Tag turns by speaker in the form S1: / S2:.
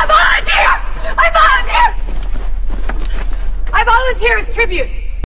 S1: I volunteer! I volunteer! I volunteer as tribute.